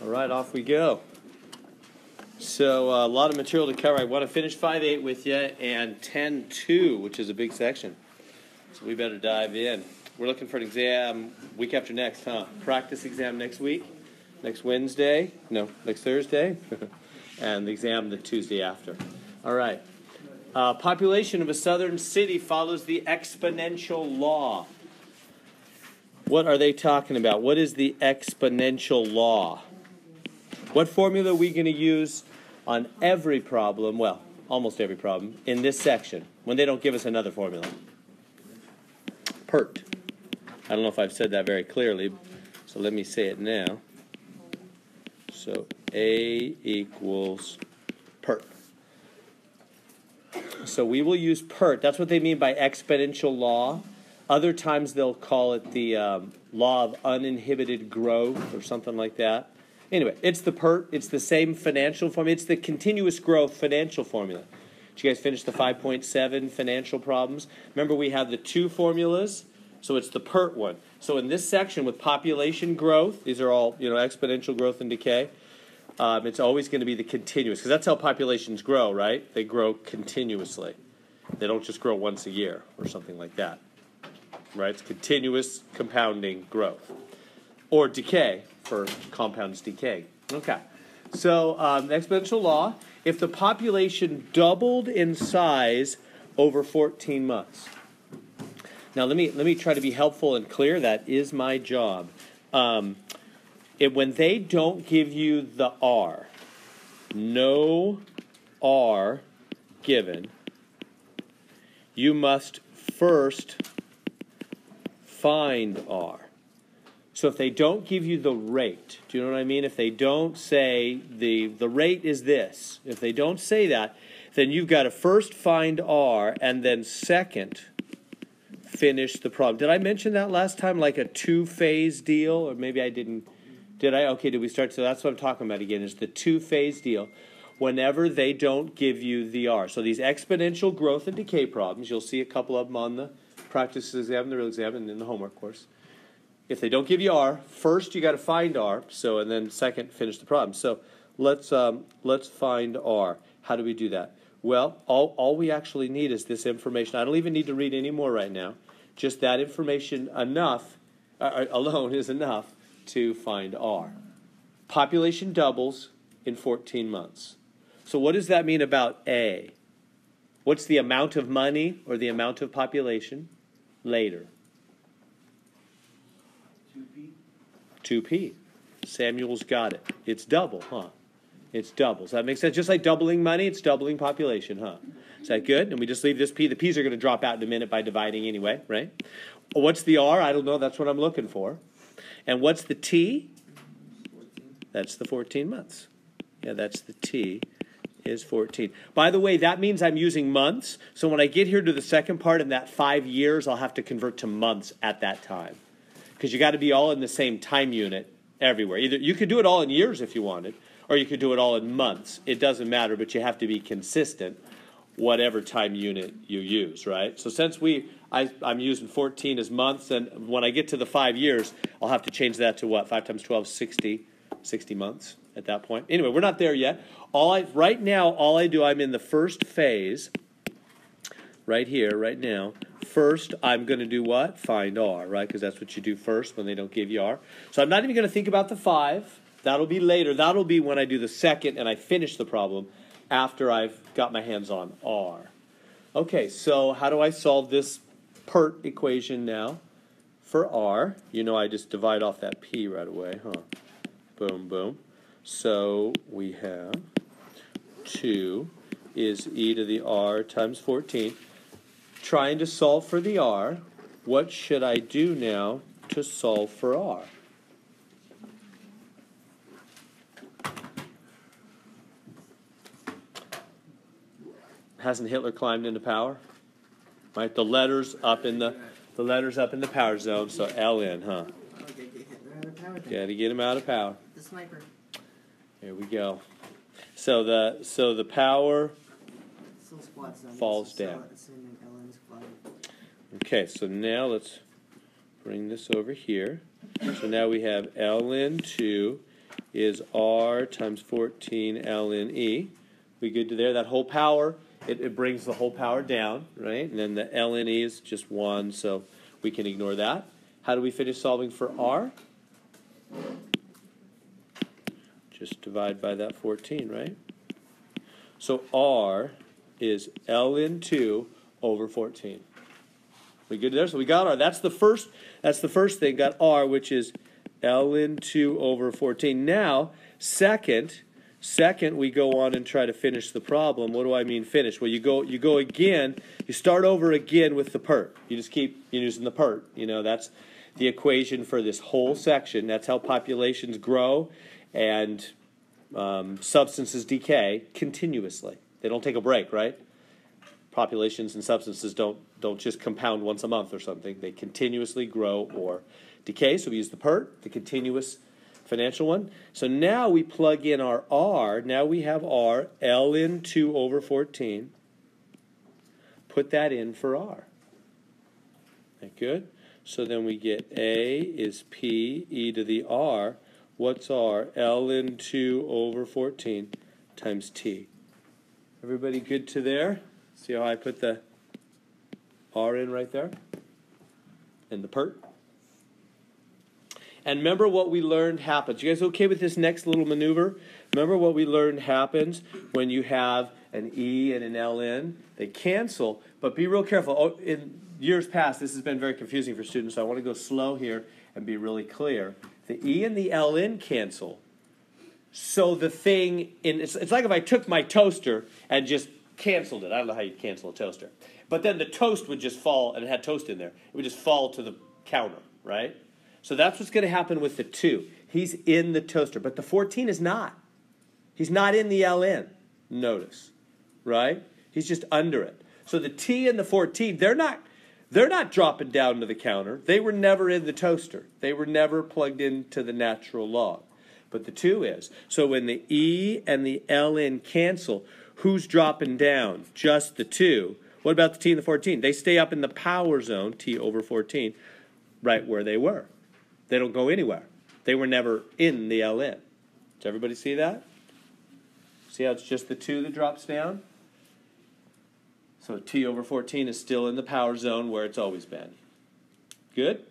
All right, off we go. So uh, a lot of material to cover. I want to finish five eight with you and 10.2, which is a big section. So we better dive in. We're looking for an exam week after next, huh? Practice exam next week, next Wednesday, no, next Thursday, and the exam the Tuesday after. All right. Uh, population of a southern city follows the exponential law. What are they talking about? What is the exponential law? What formula are we going to use on every problem, well, almost every problem, in this section when they don't give us another formula? PERT. I don't know if I've said that very clearly, so let me say it now. So A equals PERT. So we will use PERT. That's what they mean by exponential law. Other times they'll call it the um, law of uninhibited growth or something like that. Anyway, it's the PERT. It's the same financial formula. It's the continuous growth financial formula. Did you guys finish the 5.7 financial problems? Remember, we have the two formulas. So it's the PERT one. So in this section with population growth, these are all you know exponential growth and decay. Um, it's always going to be the continuous because that's how populations grow, right? They grow continuously. They don't just grow once a year or something like that, right? It's continuous compounding growth or decay for compounds decay. Okay. So, um, exponential law if the population doubled in size over 14 months. Now, let me, let me try to be helpful and clear. That is my job. Um, it, when they don't give you the R, no R given, you must first find R. So if they don't give you the rate, do you know what I mean? If they don't say the the rate is this, if they don't say that, then you've got to first find R and then second finish the problem. Did I mention that last time like a two-phase deal or maybe I didn't did I? Okay, did we start so that's what I'm talking about again is the two-phase deal. Whenever they don't give you the R. So these exponential growth and decay problems, you'll see a couple of them on the practice exam, the real exam, and then the homework course if they don't give you R, first you got to find R. So and then second finish the problem. So let's um, let's find R. How do we do that? Well, all all we actually need is this information. I don't even need to read any more right now. Just that information enough uh, uh alone is enough to find R. Population doubles in 14 months. So what does that mean about A? What's the amount of money or the amount of population later? 2p. 2p. Samuel's got it. It's double, huh? It's double. Does that make sense? Just like doubling money, it's doubling population, huh? Is that good? And we just leave this p. The p's are going to drop out in a minute by dividing anyway, right? What's the r? I don't know. That's what I'm looking for. And what's the t? That's the 14 months. Yeah, that's the t is 14. By the way, that means I'm using months. So when I get here to the second part in that five years, I'll have to convert to months at that time because you got to be all in the same time unit everywhere. Either you could do it all in years if you wanted, or you could do it all in months. It doesn't matter, but you have to be consistent whatever time unit you use, right? So since we I, am using 14 as months, and when I get to the five years, I'll have to change that to what? 5 times 12, 60, 60 months at that point. Anyway, we're not there yet. All I right now, all I do, I'm in the first phase, right here, right now, First, I'm going to do what? Find R, right? Because that's what you do first when they don't give you R. So I'm not even going to think about the 5. That'll be later. That'll be when I do the second and I finish the problem after I've got my hands on R. Okay, so how do I solve this PERT equation now for R? You know I just divide off that P right away, huh? Boom, boom. So we have 2 is e to the r times 14 trying to solve for the r, what should I do now to solve for r? Hasn't Hitler climbed into power? Right, the letters up in the the letters up in the power zone. So L in, huh? Got to get him out of power. The sniper. Here we go. So the so the power falls down. Okay, so now let's bring this over here. So now we have ln 2 is r times 14 ln e. We good to there? That whole power, it, it brings the whole power down, right? And then the ln e is just 1, so we can ignore that. How do we finish solving for r? Just divide by that 14, right? So r is ln 2 over 14. We good there? So we got r. That's the first. That's the first thing. Got r, which is ln 2 over 14. Now, second, second, we go on and try to finish the problem. What do I mean finish? Well, you go you go again. You start over again with the pert. You just keep using the pert. You know that's the equation for this whole section. That's how populations grow and um, substances decay continuously. They don't take a break, right? Populations and substances don't don't just compound once a month or something. They continuously grow or decay. So we use the PERT, the continuous financial one. So now we plug in our R. Now we have R, ln 2 over 14. Put that in for R. That good? So then we get A is P e to the R. What's R? ln 2 over 14 times T. Everybody good to there? See how I put the R in right there? And the PERT? And remember what we learned happens. You guys okay with this next little maneuver? Remember what we learned happens when you have an E and an LN? They cancel, but be real careful. Oh, in years past, this has been very confusing for students, so I want to go slow here and be really clear. The E and the LN cancel. So the thing, in, it's, it's like if I took my toaster and just canceled it. I don't know how you'd cancel a toaster. But then the toast would just fall, and it had toast in there. It would just fall to the counter, right? So that's what's going to happen with the 2. He's in the toaster, but the 14 is not. He's not in the LN, notice, right? He's just under it. So the T and the 14, they're not they're not dropping down to the counter. They were never in the toaster. They were never plugged into the natural log. But the 2 is. So when the E and the LN cancel, who's dropping down? Just the 2 what about the T and the 14? They stay up in the power zone, T over 14, right where they were. They don't go anywhere. They were never in the LN. Does everybody see that? See how it's just the 2 that drops down? So T over 14 is still in the power zone where it's always been. Good?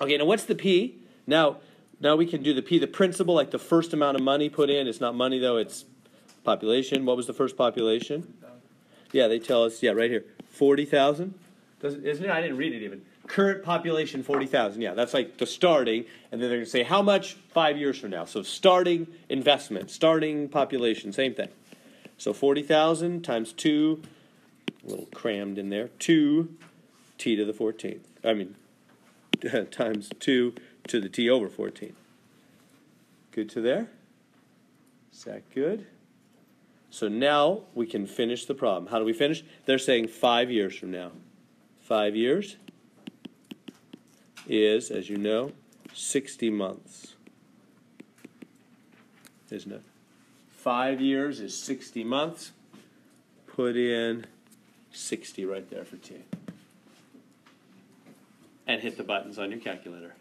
Okay, now what's the P? Now, now we can do the P. The principal, like the first amount of money put in, it's not money though, it's population. What was the first population? Yeah, they tell us, yeah, right here, 40,000. Isn't it? I didn't read it even. Current population, 40,000. Yeah, that's like the starting. And then they're going to say, how much five years from now? So starting investment, starting population, same thing. So 40,000 times 2, a little crammed in there, 2 t to the 14th. I mean, times 2 to the t over 14. Good to there? Is that good? So now we can finish the problem. How do we finish? They're saying five years from now. Five years is, as you know, 60 months. Isn't it? Five years is 60 months. Put in 60 right there for T. And hit the buttons on your calculator.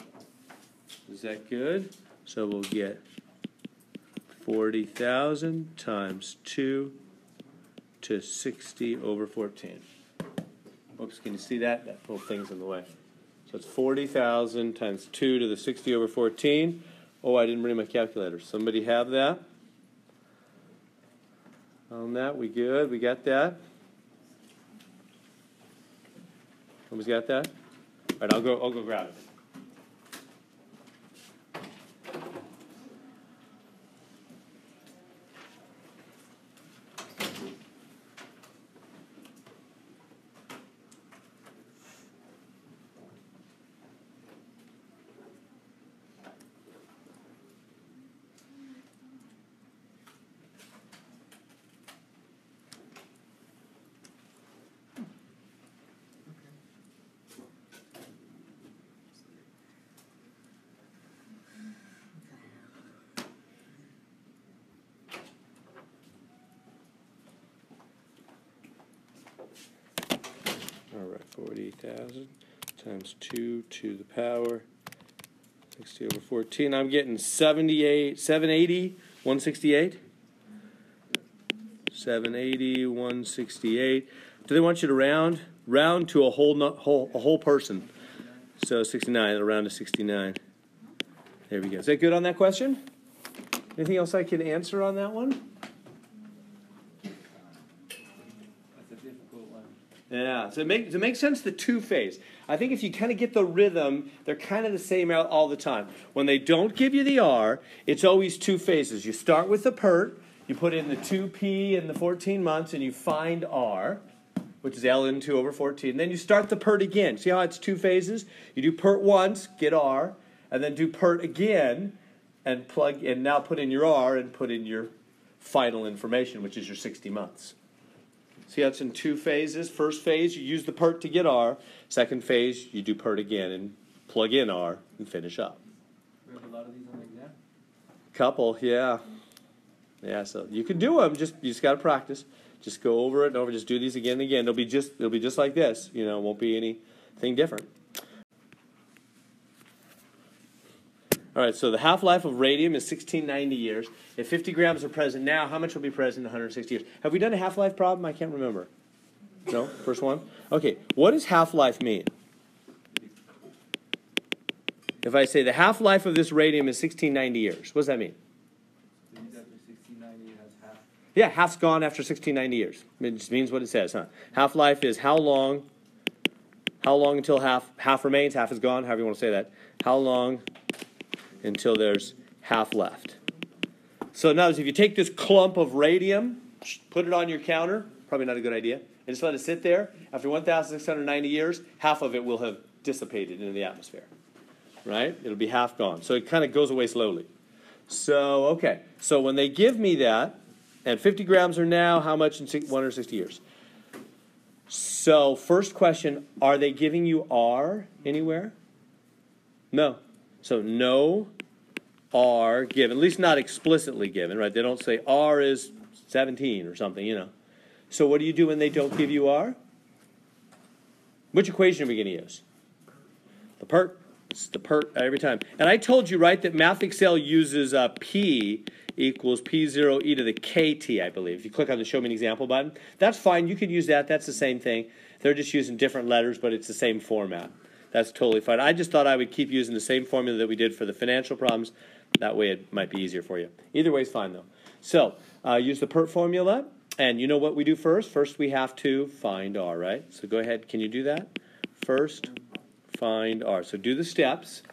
Is that good? So we'll get 40,000 times 2 to 60 over 14. Oops, can you see that? That little thing's in the way. So it's 40,000 times 2 to the 60 over 14. Oh, I didn't bring my calculator. Somebody have that? On that, we good? We got that? Somebody's got that? All right, I'll go, I'll go grab it. All right, 40,000 times 2 to the power 60 over 14. I'm getting 78, 780, 168. 780, 168. Do they want you to round? Round to a whole, not whole, a whole person. So 69, it'll round to 69. There we go. Is that good on that question? Anything else I can answer on that one? Yeah, so it, make, it make sense the two phase? I think if you kind of get the rhythm, they're kind of the same out all the time. When they don't give you the R, it's always two phases. You start with the PERT, you put in the 2P in the 14 months, and you find R, which is ln 2 over 14. Then you start the PERT again. See how it's two phases? You do PERT once, get R, and then do PERT again, and plug and now put in your R and put in your final information, which is your 60 months. See that's in two phases? First phase, you use the PERT to get R. Second phase, you do PERT again and plug in R and finish up. We have a lot of these on the exam? Couple, yeah. Yeah, so you can do them, just you just got to practice. Just go over it and over, just do these again and again. It'll be just it'll be just like this, you know, won't be anything different. All right, so the half life of radium is 1690 years. If 50 grams are present now, how much will be present in 160 years? Have we done a half life problem? I can't remember. No? First one? Okay, what does half life mean? If I say the half life of this radium is 1690 years, what does that mean? Yeah, half's gone after 1690 years. It just means what it says, huh? Half life is how long, how long until half, half remains, half is gone, however you want to say that. How long until there's half left. So now, if you take this clump of radium, put it on your counter, probably not a good idea, and just let it sit there, after 1,690 years, half of it will have dissipated into the atmosphere. Right? It'll be half gone. So it kind of goes away slowly. So, okay. So when they give me that, and 50 grams are now how much in 160 years? So, first question are they giving you R anywhere? No. So no R given, at least not explicitly given, right? They don't say R is 17 or something, you know. So what do you do when they don't give you R? Which equation are we going to use? The PERT. It's the PERT every time. And I told you, right, that MathXL uses uh, P equals P0 e to the KT, I believe. If you click on the Show Me an Example button, that's fine. You can use that. That's the same thing. They're just using different letters, but it's the same format that's totally fine. I just thought I would keep using the same formula that we did for the financial problems. That way it might be easier for you. Either way is fine though. So uh, use the PERT formula. And you know what we do first? First we have to find R, right? So go ahead. Can you do that? First, find R. So do the steps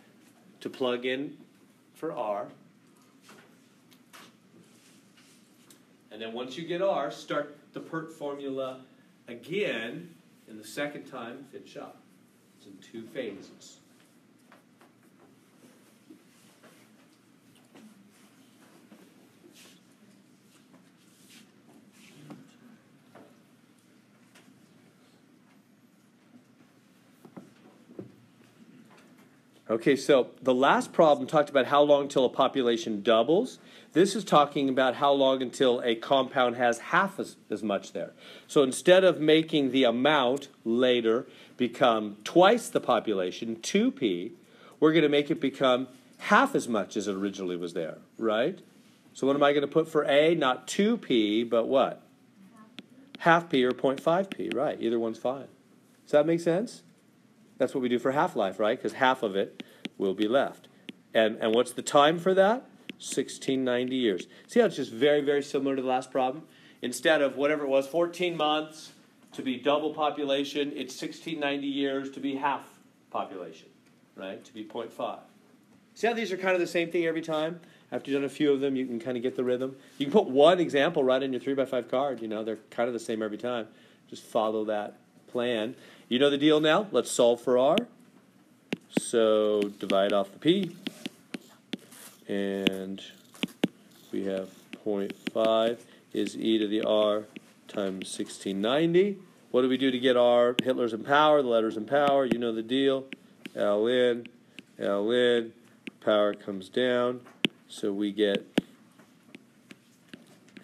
to plug in for R. And then once you get R, start the PERT formula again. And the second time, finish up two phases. Okay, so the last problem talked about how long until a population doubles. This is talking about how long until a compound has half as, as much there. So instead of making the amount later, become twice the population, 2p, we're going to make it become half as much as it originally was there, right? So what am I going to put for A? Not 2p, but what? Half p or 0.5p, right? Either one's fine. Does that make sense? That's what we do for half-life, right? Because half of it will be left. And, and what's the time for that? 1690 years. See how it's just very, very similar to the last problem? Instead of whatever it was, 14 months, to be double population, it's 1690 years to be half population, right? To be 0.5. See how these are kind of the same thing every time? After you've done a few of them, you can kind of get the rhythm. You can put one example right in your 3x5 card. You know, they're kind of the same every time. Just follow that plan. You know the deal now? Let's solve for r. So divide off the p. And we have 0.5 is e to the r times 1690. What do we do to get our Hitler's in power, the letters in power? You know the deal. L in, L in, power comes down. So we get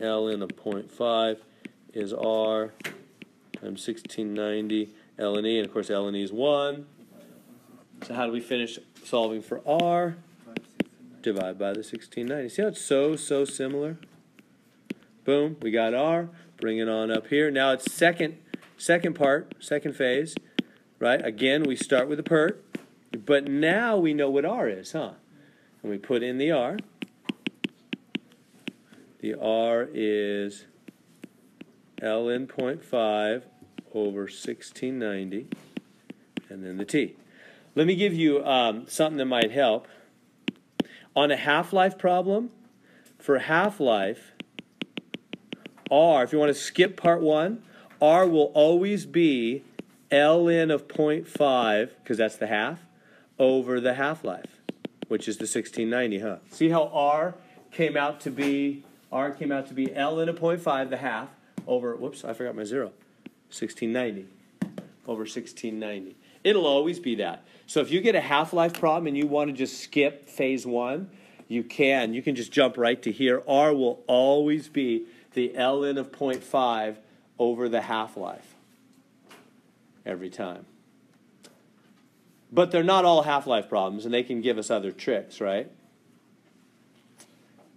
L in of 0.5 is R times 1690 L and E, and of course L and E is 1. So how do we finish solving for r? Divide by the 1690. See how it's so, so similar? Boom, we got r. Bring it on up here. Now it's second, second part, second phase, right? Again, we start with the pert, but now we know what r is, huh? And we put in the r. The r is ln 0.5 over 1690, and then the t. Let me give you um, something that might help. On a half life problem, for half life, R, if you want to skip part one, R will always be ln of 0.5, because that's the half, over the half life, which is the 1690, huh? See how R came out to be, R came out to be ln of 0.5, the half, over, whoops, I forgot my zero, 1690, over 1690. It'll always be that. So if you get a half life problem and you want to just skip phase one, you can. You can just jump right to here. R will always be the ln of 0.5 over the half life every time. But they're not all half life problems, and they can give us other tricks, right?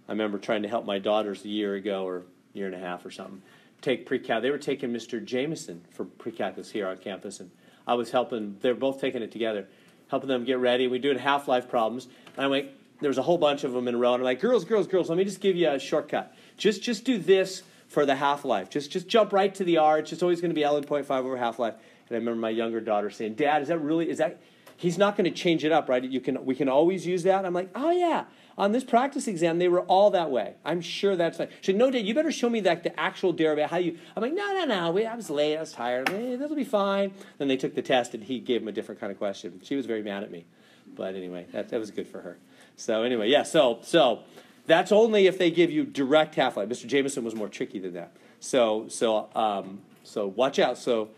I remember trying to help my daughters a year ago or year and a half or something take pre-cal. They were taking Mr. Jameson for pre-calculus here on campus, and I was helping. They were both taking it together, helping them get ready. We doing half life problems, and I went. There was a whole bunch of them in a row, and I'm like, girls, girls, girls. Let me just give you a shortcut. Just, just do this for the half life. Just, just jump right to the R. It's just always going to be ln 0.5 over half life. And I remember my younger daughter saying, Dad, is that really? Is that? He's not going to change it up, right? You can. We can always use that. I'm like, oh yeah on this practice exam, they were all that way. I'm sure that's fine. She said, no, Dad, you better show me like the actual derivative. How you? I'm like, no, no, no. We, I was late. I was tired. Eh, that'll be fine. Then they took the test, and he gave them a different kind of question. She was very mad at me, but anyway, that, that was good for her. So anyway, yeah. So so that's only if they give you direct half life. Mr. Jameson was more tricky than that. So so um, so watch out. So.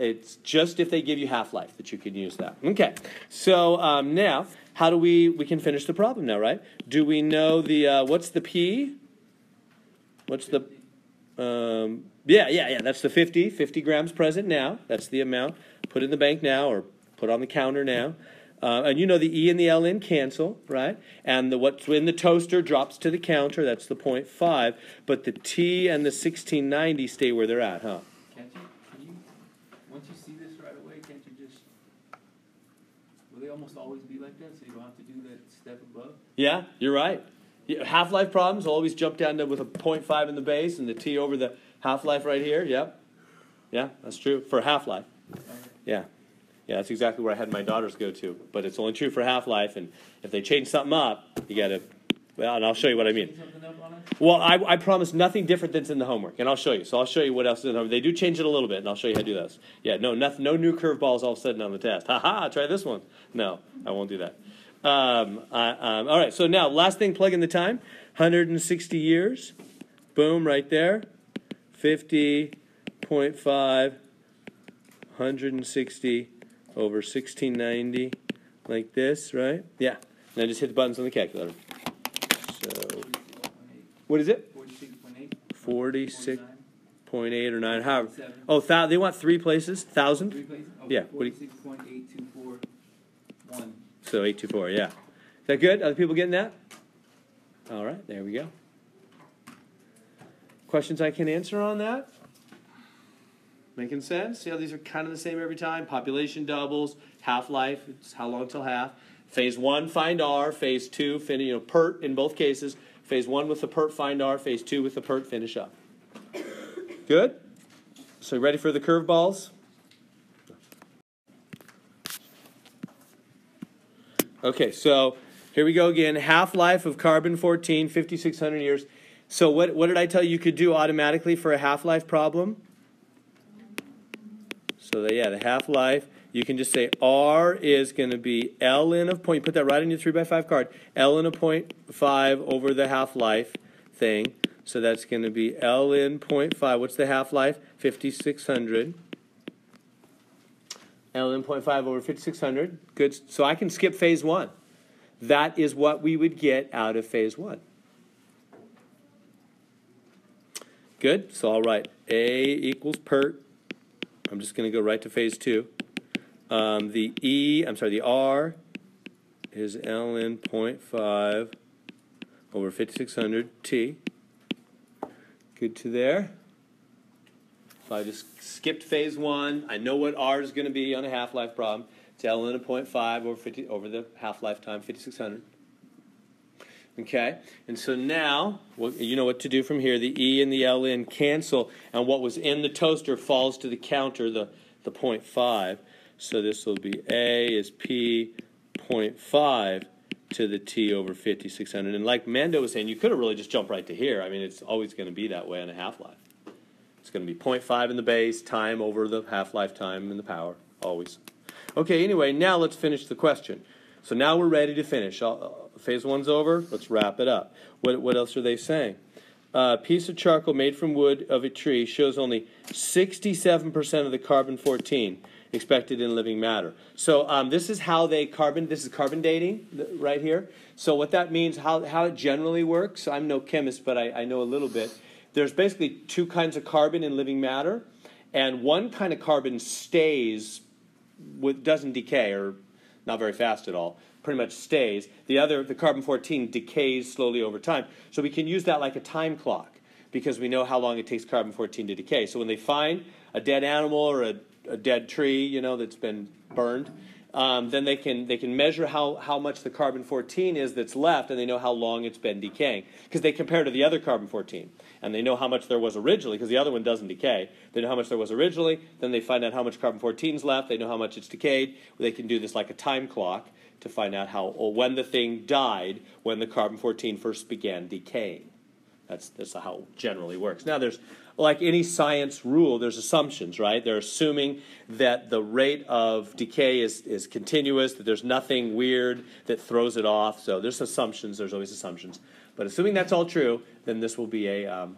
It's just if they give you half life that you can use that. Okay, so um, now how do we we can finish the problem now, right? Do we know the uh, what's the p? What's the um, yeah yeah yeah that's the 50 50 grams present now. That's the amount. Put in the bank now or put on the counter now. Uh, and you know the E and the ln cancel, right? And the what's in the toaster drops to the counter. That's the 0.5. But the T and the 1690 stay where they're at, huh? Can't you, can you, once you see this right away, can't you just, will they almost always be like that, so you don't have to do that step above? Yeah, you're right. Half-life problems always jump down to with a 0.5 in the base and the T over the half-life right here. Yep. Yeah, that's true for half-life. Yeah. Yeah, that's exactly where I had my daughters go to. But it's only true for half-life, and if they change something up, you got to. Well, and I'll show you what I mean. Change something up on it? Well, I, I promise nothing different than's in the homework, and I'll show you. So I'll show you what else is in the homework. They do change it a little bit, and I'll show you how to do this. Yeah, no, nothing, no new curveballs all of a sudden on the test. Ha ha! Try this one. No, I won't do that. Um, I, um, all right. So now, last thing, plug in the time. 160 years. Boom, right there. 50.5. 160 over 1690, like this, right? Yeah. Now just hit the buttons on the calculator. So, what is it? Forty-six point eight? 46. Point Eight or nine. How? Oh, thou- they want three places. Thousand. Three places? Oh, yeah, do you- Forty-six point eight two four one. So eight two four. Yeah. Is that good? Other people getting that? All right. There we go. Questions I can answer on that? Making sense? See how these are kind of the same every time? Population doubles, half life, it's how long till half. Phase one, find R. Phase two, finish, you know, PERT in both cases. Phase one with the PERT, find R. Phase two with the PERT, finish up. Good? So, ready for the curveballs? Okay, so here we go again. Half life of carbon 14, 5,600 years. So, what, what did I tell you you could do automatically for a half life problem? So, the, yeah, the half life, you can just say R is going to be ln of point, put that right on your 3 by 5 card, ln of 0.5 over the half life thing. So, that's going to be ln 0.5. What's the half life? 5,600 ln 0.5 over 5600. Good. So I can skip phase one. That is what we would get out of phase one. Good. So I'll write A equals PERT. I'm just going to go right to phase two. Um, the E, I'm sorry, the R is ln 0.5 over 5600 T. Good to there. So I just skipped phase one. I know what R is going to be on a half-life problem. It's ln of 0.5 over 50 over the half-life time, 5600. Okay, and so now well, you know what to do from here. The E and the ln cancel, and what was in the toaster falls to the counter, the, the 0.5. So this will be A is P 0.5 to the T over 5600. And like Mando was saying, you could have really just jumped right to here. I mean, it's always going to be that way on a half-life. It's going to be 0.5 in the base, time over the half-life time and the power, always. Okay, anyway, now let's finish the question. So now we're ready to finish. I'll, phase one's over. Let's wrap it up. What, what else are they saying? A uh, piece of charcoal made from wood of a tree shows only 67% of the carbon 14 expected in living matter. So um, this is how they carbon, this is carbon dating right here. So what that means, how, how it generally works, I'm no chemist, but I, I know a little bit. There's basically two kinds of carbon in living matter, and one kind of carbon stays, with, doesn't decay or not very fast at all pretty much stays. The other, the carbon 14, decays slowly over time. So we can use that like a time clock because we know how long it takes carbon 14 to decay. So when they find a dead animal or a, a dead tree, you know, that's been burned, um, then they can they can measure how, how much the carbon 14 is that's left, and they know how long it's been decaying because they compare to the other carbon 14, and they know how much there was originally because the other one doesn't decay. They know how much there was originally. Then they find out how much carbon 14 is left. They know how much it's decayed. They can do this like a time clock, to find out how or when the thing died when the carbon 14 first began decaying. That's, that's how it generally works. Now, there's like any science rule, there's assumptions, right? They're assuming that the rate of decay is, is continuous, that there's nothing weird that throws it off. So there's assumptions, there's always assumptions. But assuming that's all true, then this will be a um,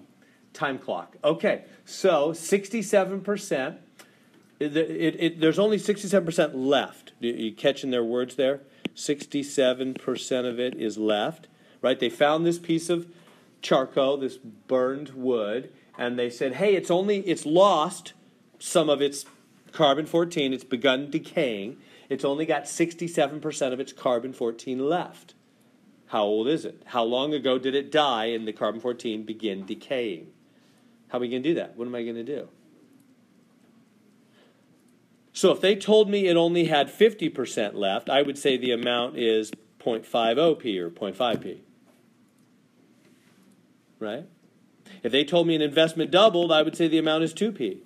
time clock. Okay, so 67%. It, it, it, there's only 67% left. You catching their words there? 67% of it is left, right? They found this piece of charcoal, this burned wood, and they said, hey, it's only, it's lost some of its carbon 14, it's begun decaying. It's only got 67% of its carbon 14 left. How old is it? How long ago did it die and the carbon 14 begin decaying? How are we going to do that? What am I going to do? So if they told me it only had 50% left, I would say the amount is 0.50p or 0.5p. Right? If they told me an investment doubled, I would say the amount is 2p.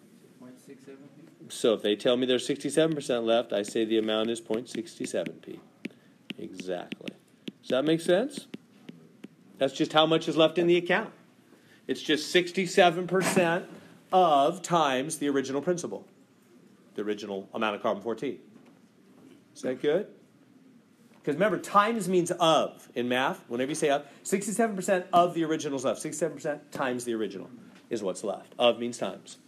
So if they tell me there's 67% left, I say the amount is 0.67p. Exactly. Does that make sense? That's just how much is left in the account. It's just 67% of times the original principal the original amount of carbon 14. Is that good? Because remember, times means of in math. Whenever you say of, 67% of the original is left. 67% times the original is what's left. Of means times.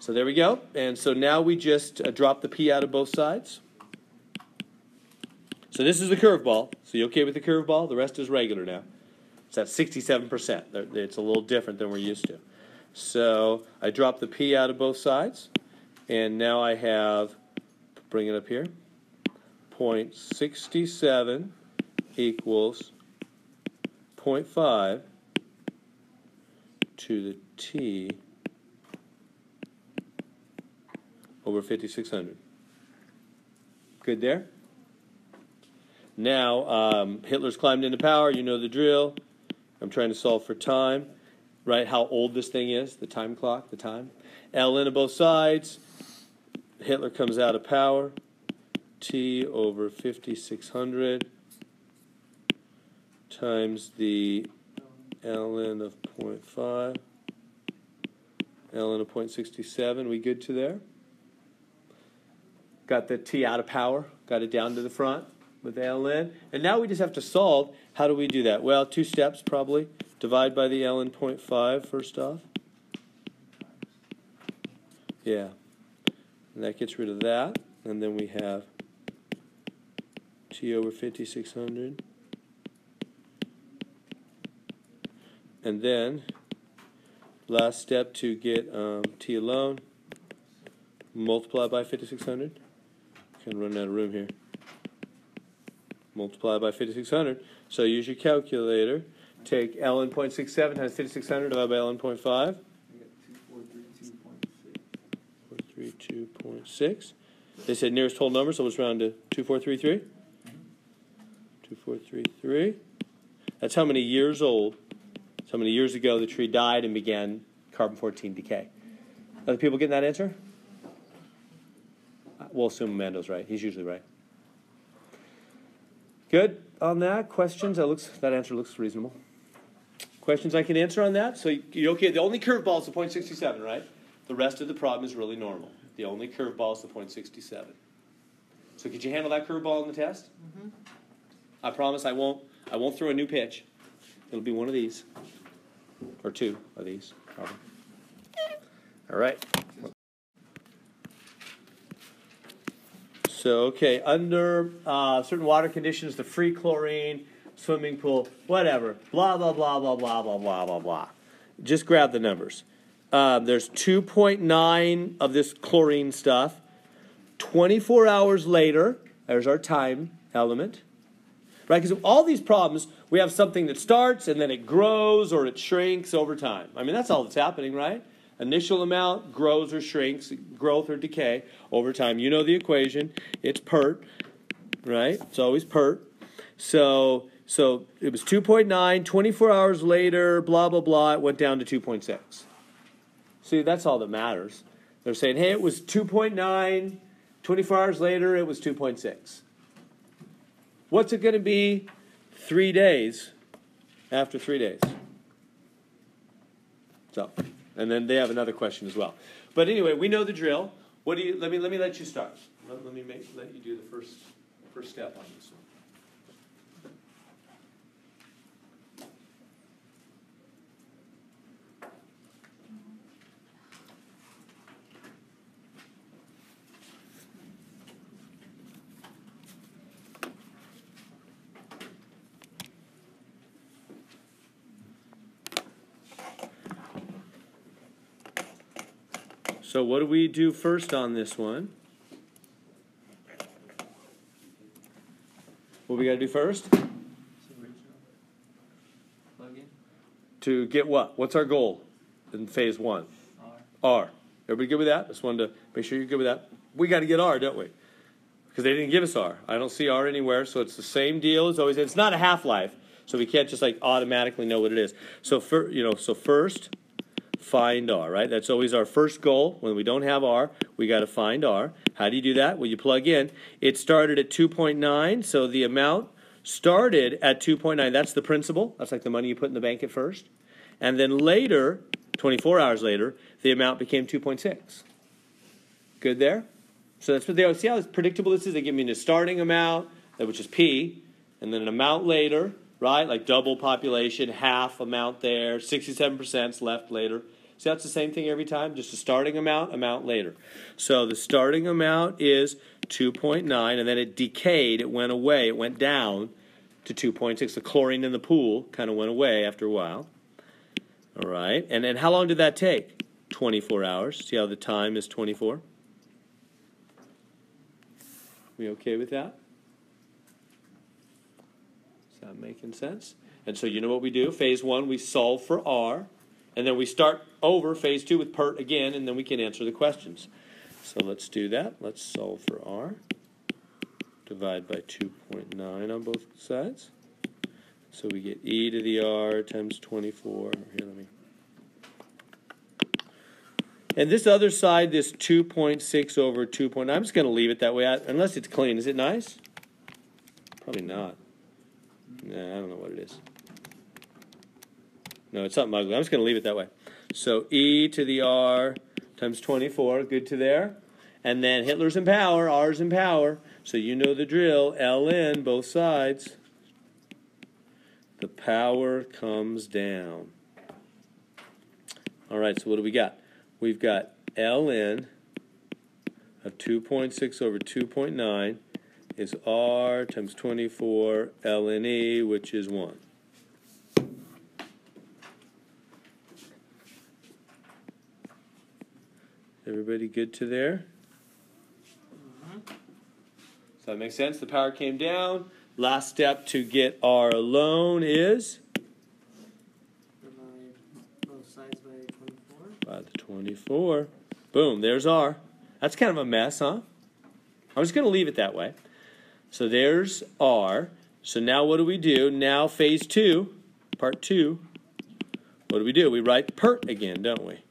So there we go. And so now we just uh, drop the p out of both sides. So this is the curveball. So you okay with the curveball? The rest is regular now. So that's 67%. It's a little different than we're used to. So I drop the p out of both sides. And now I have, bring it up here, 0.67 equals 0.5 to the t over 5600. Good there? Now, um, Hitler's climbed into power. You know the drill. I'm trying to solve for time, right? How old this thing is, the time clock, the time. ln of both sides. Hitler comes out of power. T over 5600 times the ln of 0.5, ln of 0.67. We good to there? Got the T out of power, got it down to the front with ln. And now we just have to solve, how do we do that? Well, two steps probably. Divide by the ln 0.5 first off. Yeah. And that gets rid of that. And then we have T over 5600. And then, last step to get um, T alone, multiply by 5600. Kind of running out of room here. Multiply by 5600. So use your calculator. Take ln 0.67 times 5600 divided by ln 0.5. I got two four three two point six. 432.6. They said nearest whole number, so let's round to 2433. 2433. That's how many years old, that's how many years ago the tree died and began carbon 14 decay. Other people getting that answer? Uh, We'll assume Amando's right. He's usually right. Good on that. Questions? That looks that answer looks reasonable. Questions I can answer on that? So you're okay? The only curveball is the point sixty seven, right? The rest of the problem is really normal. The only curveball is the point sixty seven. So could you handle that curveball in the test? I promise I won't. I won't throw a new pitch. It'll be one of these, or two of these, probably. All right. So, okay, under uh, certain water conditions, the free chlorine, swimming pool, whatever, blah, blah, blah, blah, blah, blah, blah, blah, blah. Just grab the numbers. Um, there's 2.9 of this chlorine stuff. 24 hours later, there's our time element. Right? Because all these problems, we have something that starts and then it grows or it shrinks over time. I mean, that's all that's happening, right? Initial amount grows or shrinks, growth or decay over time. You know the equation. It's PERT, right? It's always PERT. So, so it was 2.9, 24 hours later, blah, blah, blah, it went down to 2.6. See, that's all that matters. They're saying, hey, it was 2.9, 24 hours later, it was 2.6. What's it going to be three days after three days? So, and then they have another question as well. But anyway, we know the drill. What do you? Let me let me let you start. Let, let me make, let you do the first first step on this one. So what do we do first on this one? What we got to do first? To get what? What's our goal in phase one? R. R. Everybody good with that? Just wanted to make sure you're good with that. We got to get R, don't we? Because they didn't give us R. I don't see R anywhere, so it's the same deal as always. It's not a half life, so we can't just like automatically know what it is. So for you know, so first find R, right? That's always our first goal. When we don't have R, we got to find R. How do you do that? Well, you plug in. It started at 2.9, so the amount started at 2.9. That's the principal. That's like the money you put in the bank at first. And then later, 24 hours later, the amount became 2.6. Good there? So that's what they see how predictable this is. They give me the starting amount, which is P, and then an amount later, right? Like double population, half amount there, 67% is left later. So that's the same thing every time, just a starting amount, amount later. So the starting amount is 2.9, and then it decayed, it went away, it went down to 2.6. The chlorine in the pool kind of went away after a while. All right, and then how long did that take? 24 hours. See how the time is 24? We okay with that? Is that making sense? And so you know what we do? Phase one, we solve for R, and then we start over phase two with PERT again, and then we can answer the questions. So let's do that. Let's solve for R. Divide by 2.9 on both sides. So we get e to the r times 24. Here, let me. And this other side, this 2.6 over 2.9, I'm just going to leave it that way, I- unless it's clean. Is it nice? Probably not. Nah, I don't know what it is. No, it's something ugly. I'm just going to leave it that way. So e to the r times 24, good to there. And then Hitler's in power, r's in power. So you know the drill, ln both sides. The power comes down. All right, so what do we got? We've got ln of 2.6 over 2.9 is r times 24 ln e, which is 1. Everybody good to there? Mm-hmm. Does that make sense? The power came down. Last step to get our loan is Divide both sides by 24. by the 24. Boom, there's R. That's kind of a mess, huh? I'm just going to leave it that way. So there's R. So now what do we do? Now phase two, part two, what do we do? We write PERT again, don't we?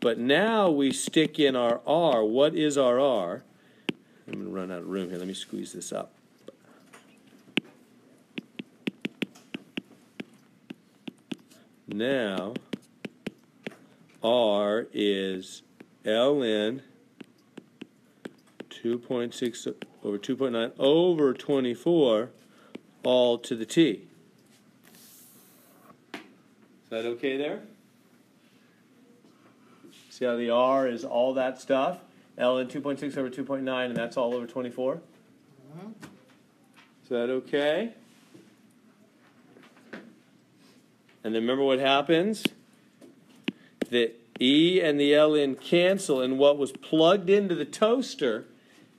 But now we stick in our R. What is our R? I'm going to run out of room here. Let me squeeze this up. Now, R is ln 2.6 over 2.9 over 24 all to the t. Is that okay there? See how the R is all that stuff? ln 2.6 over 2.9 and that's all over 24? Mhm. Is that okay? And then remember what happens? The E and the ln cancel, and what was plugged into the toaster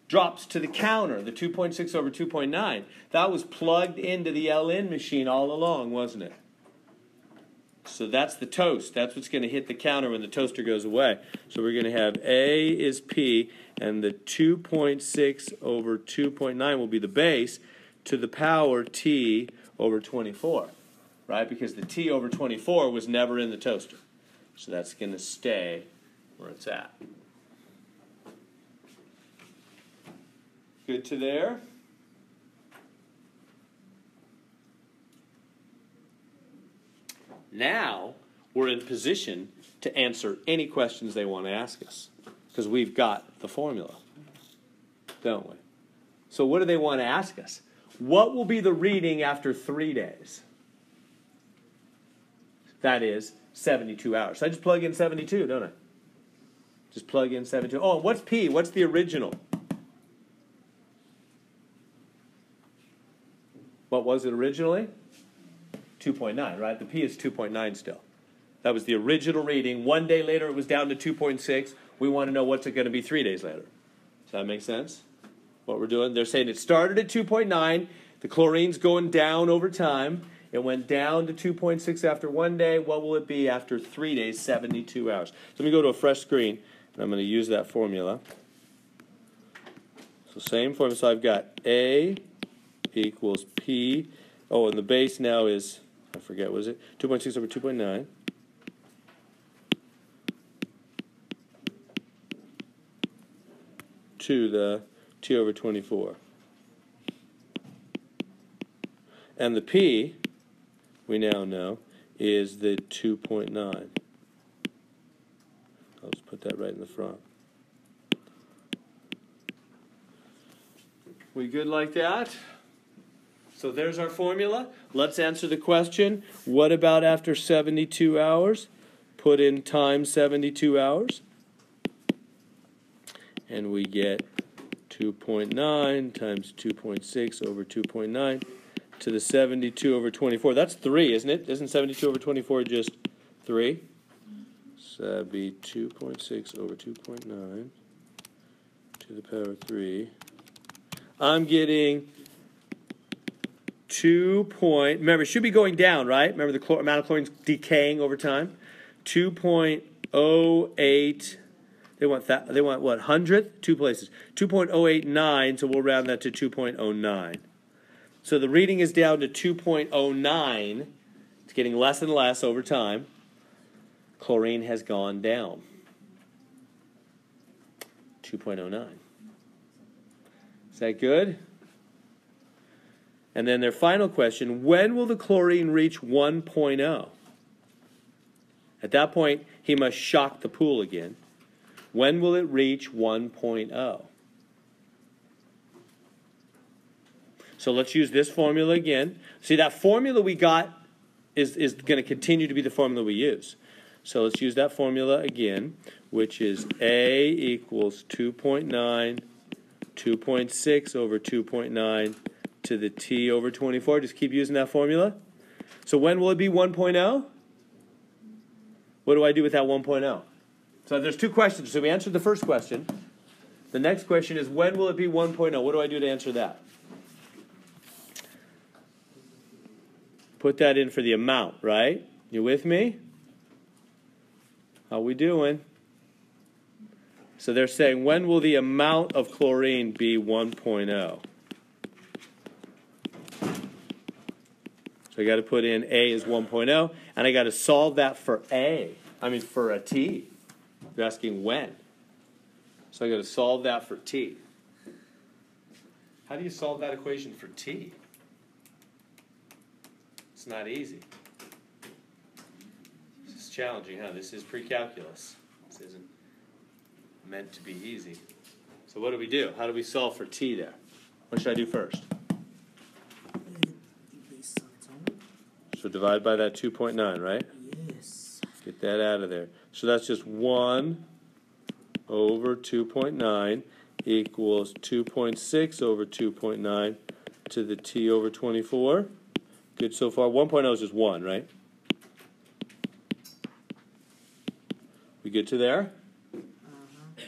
drops to the counter, the 2.6 over 2.9. That was plugged into the ln machine all along, wasn't it? So that's the toast. That's what's going to hit the counter when the toaster goes away. So we're going to have A is P, and the 2.6 over 2.9 will be the base to the power T over 24, right? Because the T over 24 was never in the toaster. So that's going to stay where it's at. Good to there? Now we're in position to answer any questions they want to ask us because we've got the formula, don't we? So, what do they want to ask us? What will be the reading after three days? That is 72 hours. So I just plug in 72, don't I? Just plug in 72. Oh, what's P? What's the original? What was it originally? 2.9, right? The P is 2.9 still. That was the original reading. One day later, it was down to 2.6. We want to know what's it going to be three days later. Does that make sense? What we're doing? They're saying it started at 2.9. The chlorine's going down over time. It went down to 2.6 after one day. What will it be after three days, 72 hours? So let me go to a fresh screen, and I'm going to use that formula. So same formula. So I've got A equals P. Oh, and the base now is, I forget, was it? 2.6 over 2.9. To the T over 24. And the P, we now know, is the 2.9. I'll just put that right in the front. We good like that? So there's our formula. Let's answer the question what about after 72 hours? Put in time 72 hours. And we get 2.9 times 2.6 over 2.9 to the 72 over 24. That's 3, isn't it? Isn't 72 over 24 just 3? So that'd be 2.6 over 2.9 to the power of 3. I'm getting 2 point, remember, it should be going down, right? Remember the amount of chlorine is decaying over time? 2.08, they want that, they want what, hundredth? Two places. 2.089, so we'll round that to 2.09. So the reading is down to 2.09. It's getting less and less over time. Chlorine has gone down. 2.09. Is that good? And then their final question when will the chlorine reach 1.0? At that point, he must shock the pool again. When will it reach 1.0? So let's use this formula again. See, that formula we got is, is going to continue to be the formula we use. So let's use that formula again, which is A equals 2.9, 2.6 over 2.9 to the T over 24. Just keep using that formula. So when will it be 1.0? What do I do with that 1.0? So there's two questions. So we answered the first question. The next question is when will it be 1.0? What do I do to answer that? Put that in for the amount, right? You with me? How we doing? So they're saying when will the amount of chlorine be 1.0? So I got to put in A is 1.0, and I got to solve that for A. I mean for a T. You're asking when. So I got to solve that for T. How do you solve that equation for T? It's not easy. This is challenging, huh? This is pre-calculus. This isn't meant to be easy. So what do we do? How do we solve for T there? What should I do first? Base on its own. So divide by that 2.9, right? Yes. Get that out of there. So that's just 1 over 2.9 equals 2.6 over 2.9 to the t over 24. Good so far. 1.0 is just 1, right? We good to there? Uh-huh.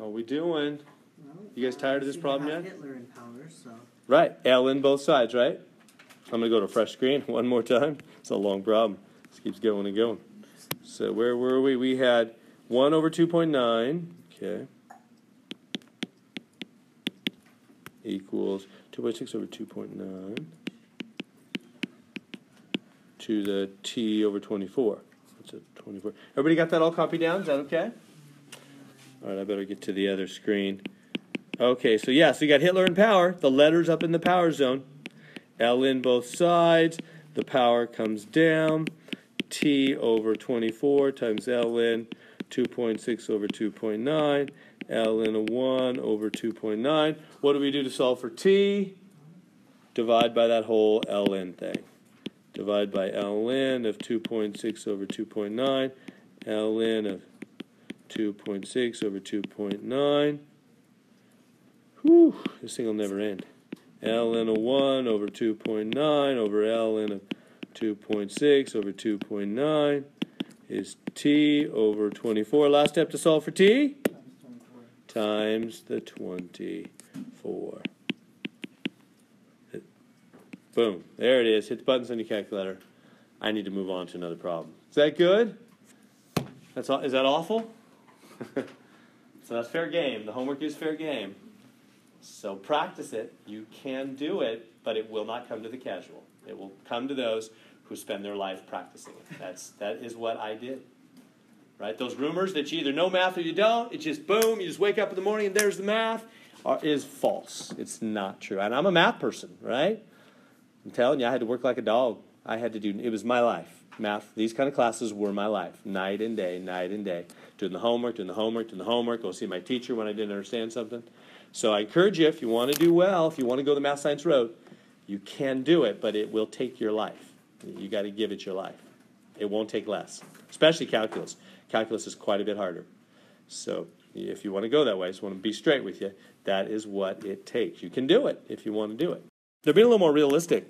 How we doing? Well, You guys tired of this problem yet? Hitler in power, so Right. ln both sides, right? I'm going to go to fresh screen one more time. It's a long problem. This keeps going and going. So where were we? We had 1 over 2.9. Okay. Equals 2.6 over 2.9 to the t over 24. That's a 24. Everybody got that all copied down? Is that okay? All right, I better get to the other screen. Okay, so yeah, so you got Hitler in power, the letters up in the power zone. L in both sides, the power comes down. T over 24 times ln 2.6 over 2.9. ln a 1 over 2.9. What do we do to solve for T? Divide by that whole ln thing. Divide by ln of 2.6 over 2.9. ln of 2.6 over 2.9. Whew, this thing will never end. Ln of 1 over 2.9 over ln of 2.6 over 2.9 is t over 24. Last step to solve for t? Times the 24. Boom. There it is. Hit the buttons on your calculator. I need to move on to another problem. Is that good? That's is that awful? so that's fair game. The homework is fair game. So practice it. You can do it, but it will not come to the casual. It will come to those who spend their life practicing it. That's that is what I did. Right? Those rumors that you either know math or you don't, it's just boom, you just wake up in the morning and there's the math, are, is false. It's not true. And I'm a math person, right? I'm telling you, I had to work like a dog. I had to do it was my life. Math, these kind of classes were my life. Night and day, night and day. Doing the homework, doing the homework, doing the homework, go see my teacher when I didn't understand something. So I encourage you, if you want to do well, if you want to go the math science road, you can do it, but it will take your life. You got to give it your life. It won't take less, especially calculus. Calculus is quite a bit harder. So if you want to go that way, I just want to be straight with you. That is what it takes. You can do it if you want to do it. They're being a little more realistic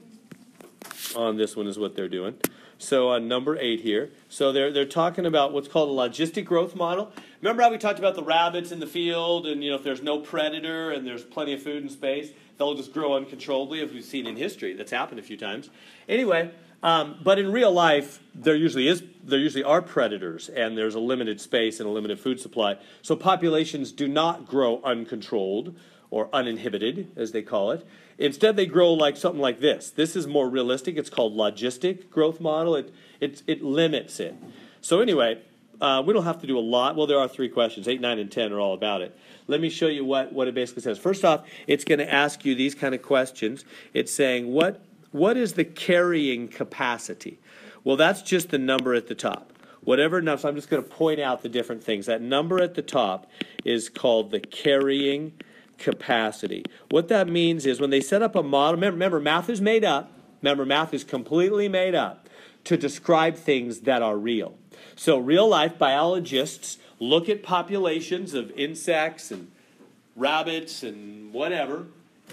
on this one, is what they're doing. So on number eight here, so they're they're talking about what's called a logistic growth model. Remember how we talked about the rabbits in the field, and you know if there's no predator and there's plenty of food and space, they'll just grow uncontrollably, as we've seen in history. That's happened a few times. Anyway, um, but in real life, there usually is there usually are predators, and there's a limited space and a limited food supply. So populations do not grow uncontrolled or uninhibited, as they call it. Instead, they grow like something like this. This is more realistic. It's called logistic growth model. It it it limits it. So anyway, uh, we don't have to do a lot. Well, there are three questions. Eight, nine, and ten are all about it. Let me show you what what it basically says. First off, it's going to ask you these kind of questions. It's saying what what is the carrying capacity? Well, that's just the number at the top. Whatever number, so I'm just going to point out the different things. That number at the top is called the carrying capacity. What that means is when they set up a model, remember, remember, math is made up. Remember, math is completely made up to describe things that are real. So, real life biologists look at populations of insects and rabbits and whatever,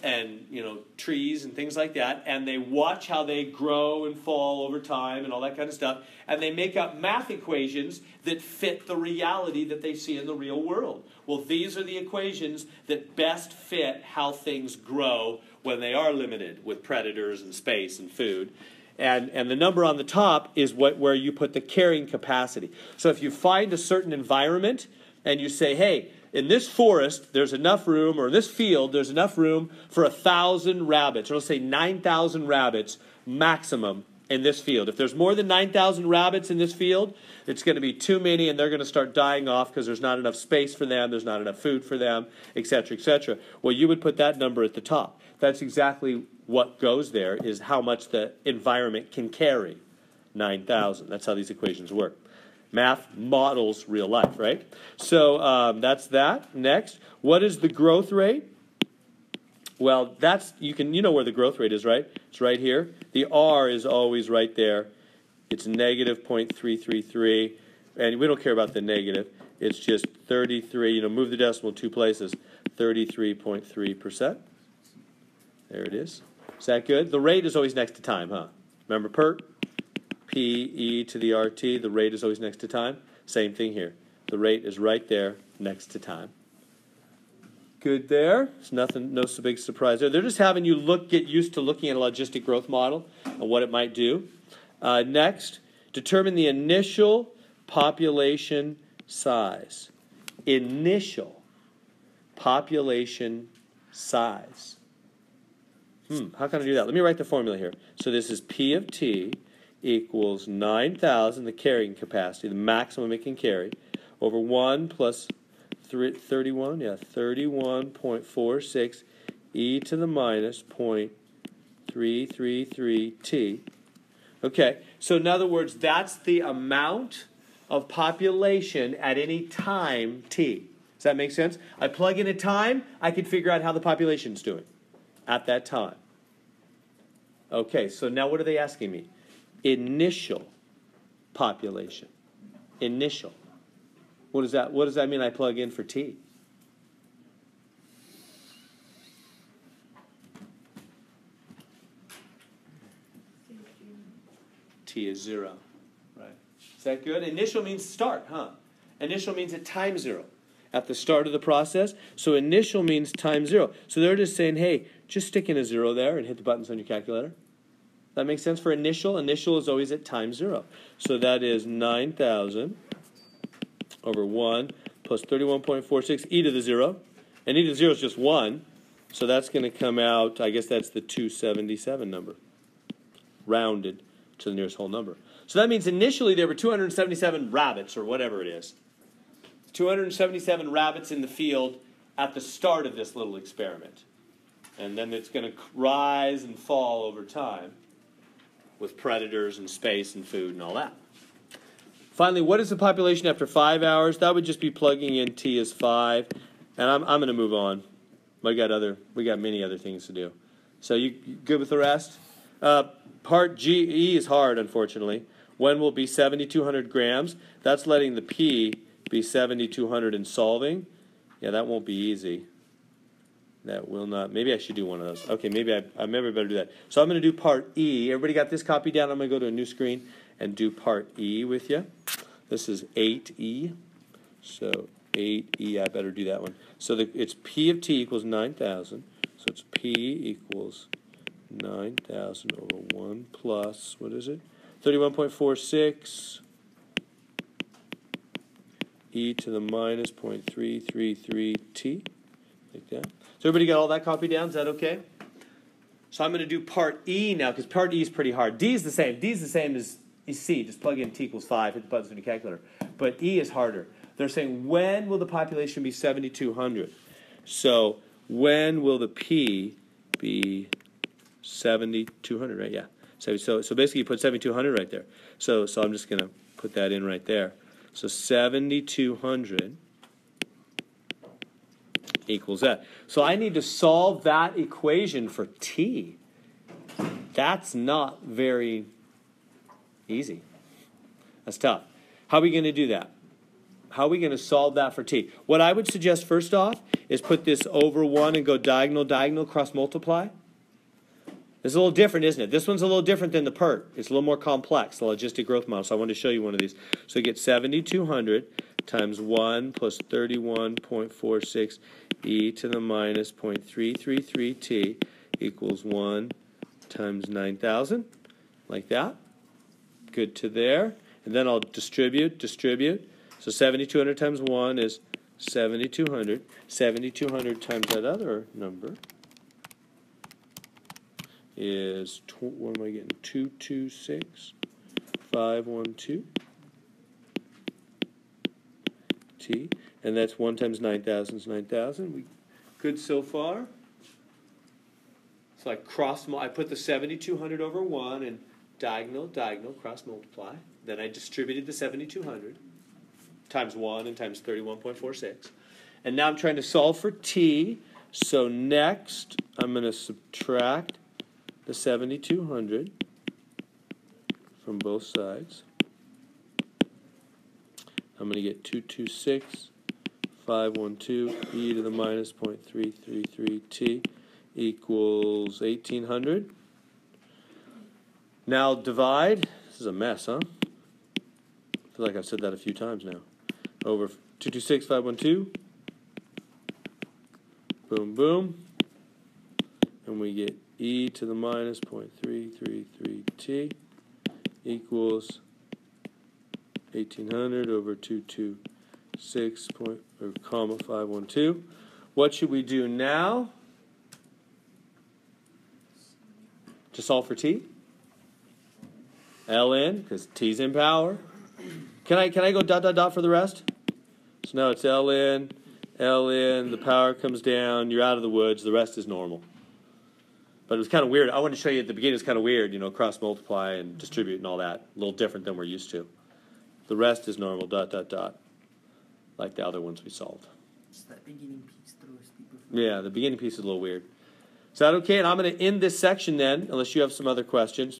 and you know trees and things like that and they watch how they grow and fall over time and all that kind of stuff and they make up math equations that fit the reality that they see in the real world. Well these are the equations that best fit how things grow when they are limited with predators and space and food and, and the number on the top is what, where you put the carrying capacity so if you find a certain environment and you say hey in this forest, there's enough room, or in this field, there's enough room for a thousand rabbits, or let's say 9,000 rabbits maximum in this field. If there's more than 9,000 rabbits in this field, it's going to be too many and they're going to start dying off because there's not enough space for them, there's not enough food for them, etc., etc. Well, you would put that number at the top. That's exactly what goes there, is how much the environment can carry 9,000. That's how these equations work. Math models real life, right? So um, that's that. Next, what is the growth rate? Well, that's you can you know where the growth rate is, right? It's right here. The R is always right there. It's negative 0.333, and we don't care about the negative. It's just 33. You know, move the decimal two places. 33.3 percent. There it is. Is that good? The rate is always next to time, huh? Remember PERT? P e to the RT, the rate is always next to time. Same thing here. The rate is right there next to time. Good there. It's nothing, no big surprise there. They're just having you look, get used to looking at a logistic growth model and what it might do. Uh, next, determine the initial population size. Initial population size. Hmm, how can I do that? Let me write the formula here. So this is P of T equals 9,000, the carrying capacity, the maximum it can carry, over 1 plus 31, yeah, 31.46 e to the minus 0.333 t. Okay, so in other words, that's the amount of population at any time t. Does that make sense? I plug in a time, I can figure out how the population's doing at that time. Okay, so now what are they asking me? initial population. Initial. What does that what does that mean I plug in for T? T is zero. Right. Is that good? Initial means start, huh? Initial means at time zero. At the start of the process. So initial means time zero. So they're just saying, hey, just stick in a zero there and hit the buttons on your calculator. That makes sense for initial. Initial is always at time zero. So that is 9,000 over 1 plus 31.46 e to the 0. And e to the 0 is just 1. So that's going to come out, I guess that's the 277 number, rounded to the nearest whole number. So that means initially there were 277 rabbits, or whatever it is. 277 rabbits in the field at the start of this little experiment. And then it's going to rise and fall over time with predators and space and food and all that. Finally, what is the population after five hours? That would just be plugging in T as five. And I'm, I'm going to move on. We got other we got many other things to do. So you, good with the rest? Uh, part G E is hard, unfortunately. When will be 7,200 grams? That's letting the P be 7,200 in solving. Yeah, that won't be easy. That will not. Maybe I should do one of those. Okay, maybe I, I maybe better do that. So I'm going to do part E. Everybody got this copy down? I'm going to go to a new screen and do part E with you. This is 8E. So 8E, I better do that one. So the, it's P of T equals 9,000. So it's P equals 9,000 over 1 plus, what is it? 31.46 e to the minus 0.333t, like that. Everybody got all that copy down? Is that okay? So I'm going to do part E now because part E is pretty hard. D is the same. D is the same as C. Just plug in T equals 5, hit the buttons on your calculator. But E is harder. They're saying when will the population be 7,200? So when will the P be 7,200, right? Yeah. So, so, so basically you put 7,200 right there. So, so I'm just going to put that in right there. So 7,200 equals that. So I need to solve that equation for t. That's not very easy. That's tough. How are we going to do that? how are we going to solve that for t? What I would suggest first off is put this over 1 and go diagonal, diagonal, cross multiply. This is a little different, isn't it? This one's a little different than the PERT. It's a little more complex, the logistic growth model. So I wanted to show you one of these. So you get 7,200 times 1 plus 31.46 e to the minus 0.333t equals 1 times 9,000, like that. Good to there. And then I'll distribute, distribute. So 7,200 times 1 is 7,200. 7,200 times that other number is, what am I getting? 226, 512 And that's 1 times 9,000 is 9,000. We Good so far? So I cross, I put the 7,200 over 1 and diagonal, diagonal, cross multiply. Then I distributed the 7,200 times 1 and times 31.46. And now I'm trying to solve for t. So next, I'm going to subtract the 7,200 from both sides. I'm going to get 226, 512 e to the minus 0.333t equals 1800. Now divide. This is a mess, huh? I feel like I've said that a few times now. Over 226, 512. Boom, boom. And we get e to the minus 0.333t equals 1800 over 226 point, or comma 512. What should we do now to solve for t? ln, because t's in power. Can I, can I go dot, dot, dot for the rest? So now it's ln, ln, the power comes down, you're out of the woods, the rest is normal. But it was kind of weird. I wanted to show you at the beginning, it's kind of weird, you know, cross multiply and distribute and all that. A little different than we're used to. The rest is normal, dot, dot, dot, like the other ones we solved. That beginning piece throws people. for- Yeah, the beginning piece is a little weird. Is that okay? And I'm going to end this section then, unless you have some other questions.